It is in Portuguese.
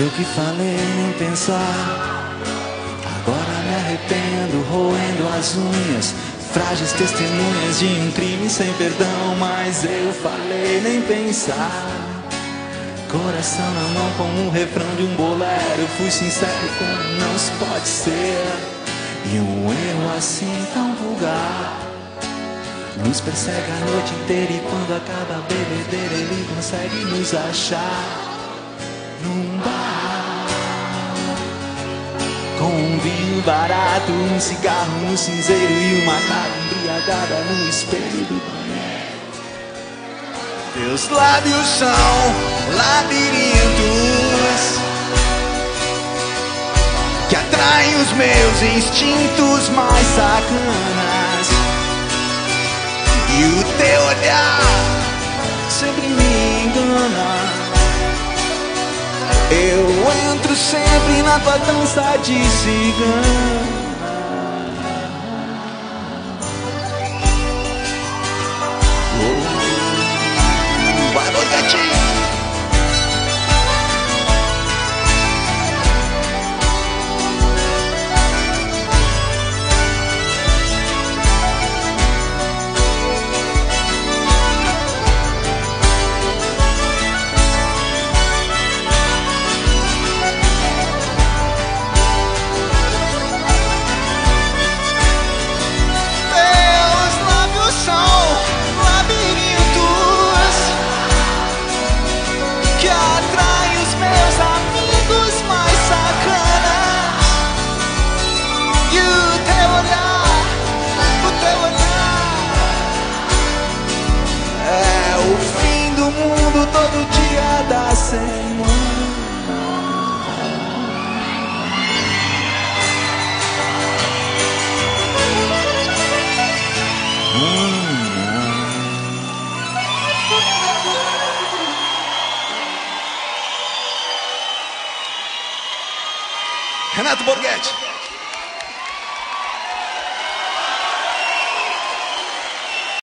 Eu que falei nem pensar. Agora me arrependo, roendo as unhas. Frágeis testemunhas de um crime sem perdão. Mas eu falei nem pensar. Coração na mão como um refrão de um bolero. Fui sincero como não se pode ser. E um erro assim tão vulgar. Nos persegue a noite inteira e quando acaba a bebedeira ele consegue nos achar num bar Com um vinho barato, um cigarro no cinzeiro E uma cara embriagada no espelho do banheiro Teus lábios são labirintos Que atraem os meus instintos mais sacanas. E o teu olhar sempre me engana eu entro sempre na tua dança de cigana. Renato Borghetti.